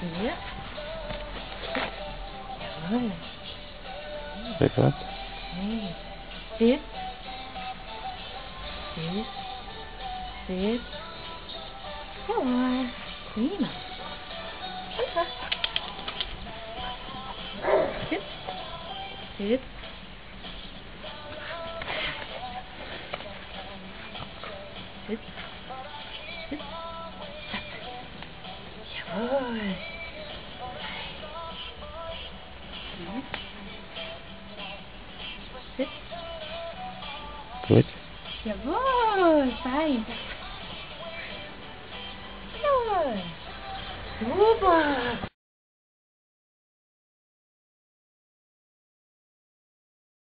Sit. Good. Very good. Sit. Sit. Sit. Good boy. Prima. Okay. Good. Jawohl, fein. Jawohl. Super.